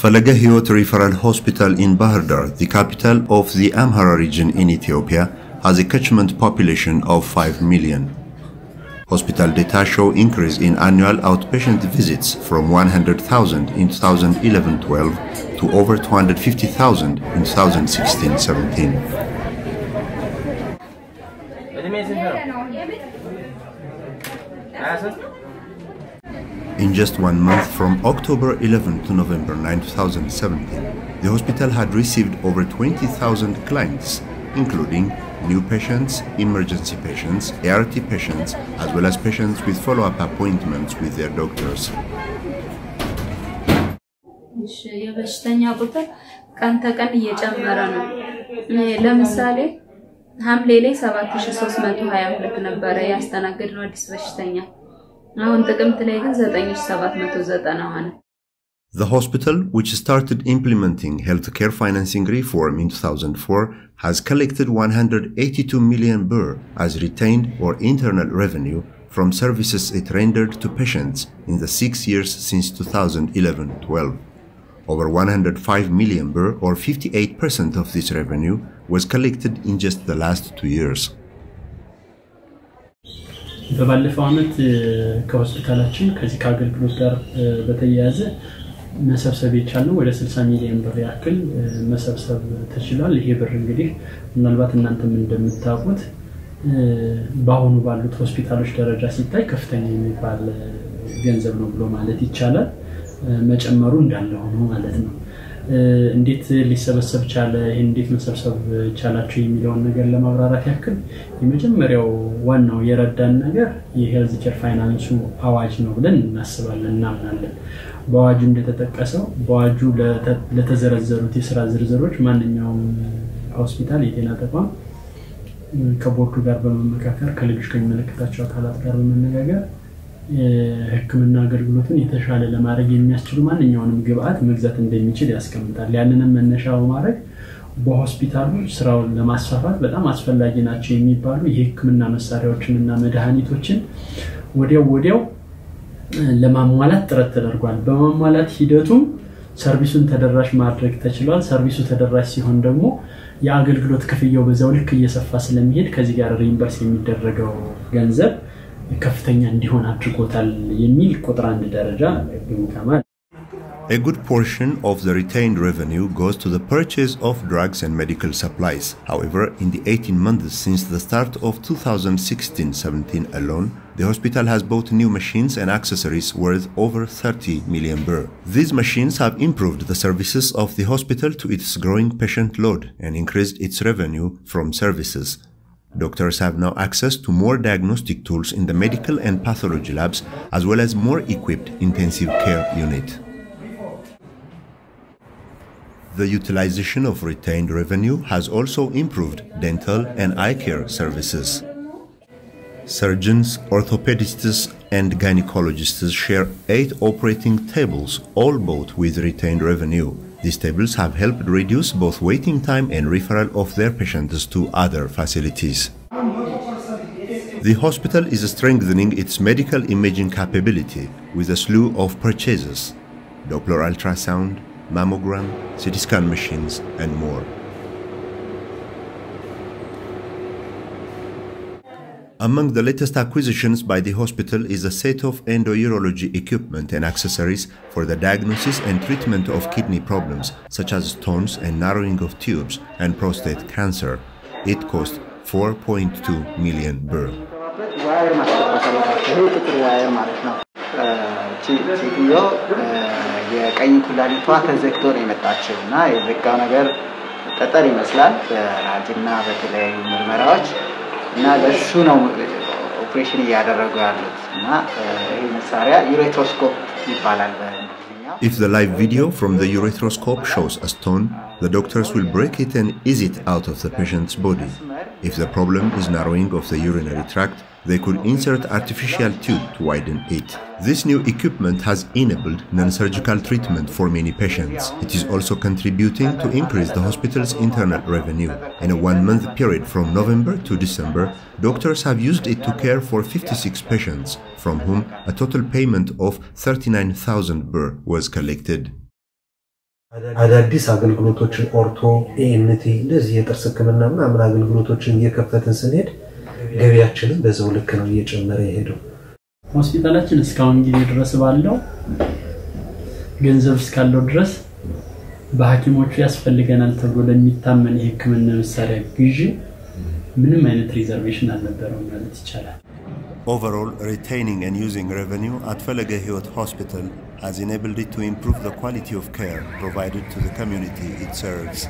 Felege Hiwot Referral Hospital in Bahir Dar, the capital of the Amhara region in Ethiopia, has a catchment population of 5 million. Hospital data show increase in annual outpatient visits from 100,000 in 2011-12 to over 250,000 in 2016-17. In just one month, from October 11 to November 9, 2017, the hospital had received over 20,000 clients, including new patients, emergency patients, ART patients, as well as patients with follow-up appointments with their doctors. የበሽተኛ ቁጥር ቀን ተቀን እየጨመረ ነው። ለምሳሌ ሐምሌ ላይ 7322 ነበረ ያስተናገድነው አዲስ በሽተኛ። the hospital, which started implementing healthcare financing reform in 2004, has collected 182 million birr as retained or internal revenue from services it rendered to patients in the six years since 2011-12. Over 105 million birr, or 58% of this revenue, was collected in just the last two years. በባለፈው ዓመት ከሆስፒታላችን ከዚህ ከአገልግሎት ጋር በተያያዘ መሰብሰብ የቻልነው ወደ 60 ሚሊዮን ብር ያክል መሰብሰብ ተችሏል። ይሄ ብር እንግዲህ ምናልባት እናንተም እንደምታውቁት በአሁኑ ባሉት ሆስፒታሎች ደረጃ ሲታይ ከፍተኛ የሚባል ገንዘብ ነው ብሎ ማለት ይቻላል። መጨመሩ እንዳለ ሆኖ ማለት ነው። እንዴት ሊሰበሰብ ቻለ፣ እንዴት መሰብሰብ ቻላቸው የሚለውን ነገር ለማብራራት ያክል የመጀመሪያው ዋናው የረዳን ነገር የሄልዝ ኬር ፋይናንሱ አዋጅ ነው ብለን እናስባለን እናምናለን። በአዋጁ እንደተጠቀሰው በአዋጁ ለተዘረዘሩት የስራ ዝርዝሮች ማንኛውም ሆስፒታል፣ የጤና ተቋም ከቦርዱ ጋር በመመካከር ከሌሎች ከሚመለከታቸው አካላት ጋር በመነጋገር የሕክምና አገልግሎቱን የተሻለ ለማድረግ የሚያስችሉ ማንኛውንም ግብአት መግዛት እንደሚችል ያስቀምጣል። ያንንም መነሻ በማድረግ በሆስፒታሉ ስራውን ለማስፋፋት በጣም አስፈላጊ ናቸው የሚባሉ የሕክምና መሳሪያዎችን እና መድኃኒቶችን ወዲያው ወዲያው ለማሟላት ጥረት ተደርጓል። በማሟላት ሂደቱም ሰርቪሱን ተደራሽ ማድረግ ተችሏል። ሰርቪሱ ተደራሽ ሲሆን ደግሞ የአገልግሎት ክፍያው በዛው ልክ እየሰፋ ስለሚሄድ ከዚህ ጋር ሪምበርስ የሚደረገው ገንዘብ ከፍተኛ እንዲሆን አድርጎታል የሚል ቁጥር አንድ ደረጃ ግምገማ A good portion of the retained revenue goes to the purchase of drugs and medical supplies. However, in the 18 months since the start of 2016-17 alone, the hospital has bought new machines and accessories worth over 30 million birr. These machines have improved the services of the hospital to its growing patient load and increased its revenue from services. Doctors have now access to more diagnostic tools in the medical and pathology labs, as well as more equipped intensive care unit. The utilization of retained revenue has also improved dental and eye care services. Surgeons, orthopedists, and gynecologists share eight operating tables, all bought with retained revenue. These tables have helped reduce both waiting time and referral of their patients to other facilities. The hospital is strengthening its medical imaging capability with a slew of purchases Doppler ultrasound, mammogram, CT scan machines, and more. Among the latest acquisitions by the hospital is a set of endourology equipment and accessories for the diagnosis and treatment of kidney problems such as stones and narrowing of tubes and prostate cancer. It cost 4.2 million birr. ዋየር ማስገባት አለባቸው። ይህ ጥቁር ዋየር ማለት ነው። ሴትዮ የቀኝ ኩላሊቷ ተዘግቶ ነው የመጣችው እና የዘጋው ነገር ጠጠር ይመስላል በራጅና በተለያዩ ምርመራዎች እና ለሱ ነው ኦፕሬሽን እያደረጉ ያሉት እና ይህ መሳሪያ ዩሬትሮስኮፕ ይባላል በእንግሊዝኛው። If the live video from the urethroscope shows a stone, the doctors will break it and ease it out of the patient's body. If the problem is narrowing of the urinary tract, they could insert artificial tube to widen it. This new equipment has enabled non-surgical treatment for many patients. It is also contributing to increase the hospital's internal revenue. In a one-month period from November to December, doctors have used it to care for 56 patients, from whom a total payment of 39,000 birr was collected. አዳዲስ አገልግሎቶችን ኦርቶ፣ ኤንቲ እንደዚህ የጥርስ ሕክምና ምናምን አገልግሎቶችን እየከፈትን ስንሄድ ገቢያችንም በዛው ልክ ነው እየጨመረ የሄደው። ሆስፒታላችን እስካሁን ጊዜ ድረስ ባለው ገንዘብ እስካለው ድረስ በሐኪሞቹ ያስፈልገናል ተብሎ ለሚታመን የህክምና መሳሪያ ግዢ ምንም አይነት ሪዘርቬሽን አልነበረውም ማለት ይቻላል። Overall, retaining and using revenue at Felage Hiot Hospital has enabled it to improve the quality of care provided to the community it serves.